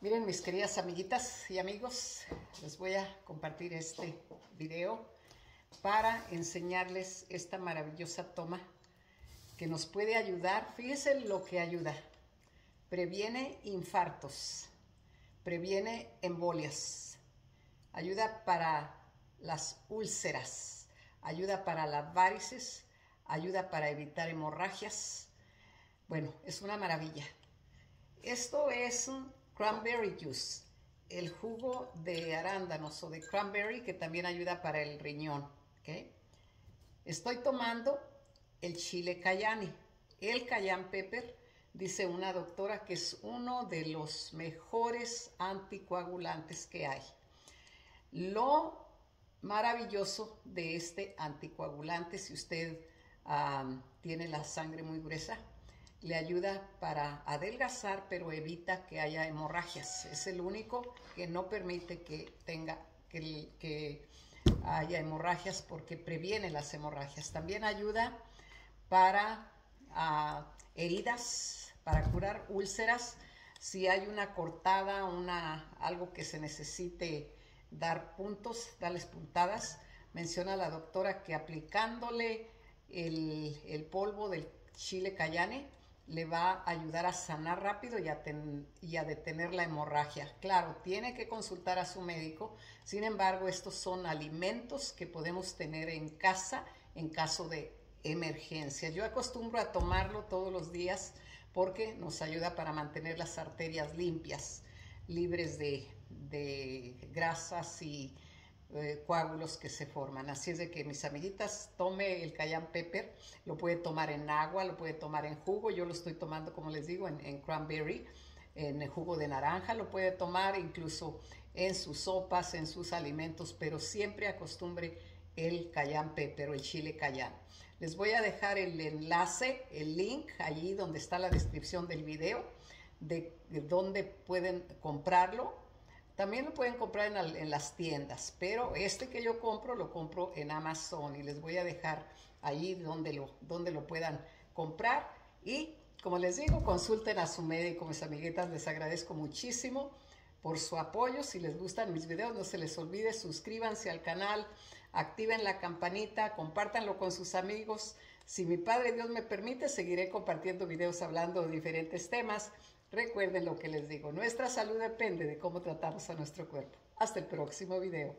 Miren mis queridas amiguitas y amigos, les voy a compartir este video para enseñarles esta maravillosa toma que nos puede ayudar. Fíjense lo que ayuda. Previene infartos, previene embolias, ayuda para las úlceras, ayuda para las varices, ayuda para evitar hemorragias. Bueno, es una maravilla. Esto es un cranberry juice, el jugo de arándanos o de cranberry que también ayuda para el riñón. Estoy tomando el chile cayenne, el cayenne pepper, dice una doctora que es uno de los mejores anticoagulantes que hay. Lo maravilloso de este anticoagulante, si usted tiene la sangre muy gruesa, le ayuda para adelgazar, pero evita que haya hemorragias. Es el único que no permite que tenga que, que haya hemorragias porque previene las hemorragias. También ayuda para ah, heridas, para curar úlceras. Si hay una cortada, una, algo que se necesite dar puntos, darles puntadas, menciona la doctora que aplicándole el, el polvo del chile cayane le va a ayudar a sanar rápido y a, y a, detener la hemorragia. Claro, tiene que consultar a su médico, sin embargo, estos son alimentos que podemos tener en casa en caso de emergencia. Yo acostumbro a tomarlo todos los días porque nos ayuda para mantener las arterias limpias, libres de, de grasas y eh, coágulos que se forman. Así es de que mis amiguitas, tome el cayenne pepper, lo puede tomar en agua, lo puede tomar en jugo, yo lo estoy tomando, como les digo, en, cranberry, en jugo de naranja, lo puede tomar incluso en sus sopas, en sus alimentos, pero siempre acostumbre el cayenne pepper o el chile cayenne. Les voy a dejar el enlace, el link allí donde está la descripción del video de, de dónde pueden comprarlo también lo pueden comprar en, las tiendas, pero este que yo compro lo compro en Amazon y les voy a dejar ahí donde lo, donde lo puedan comprar. Y como les digo, consulten a su médico, mis amiguitas, les agradezco muchísimo por su apoyo. Si les gustan mis videos, no se les olvide, suscríbanse al canal, activen la campanita, compártanlo con sus amigos. Si mi Padre Dios me permite, seguiré compartiendo videos hablando de diferentes temas. Recuerden lo que les digo, nuestra salud depende de cómo tratamos a nuestro cuerpo. Hasta el próximo video.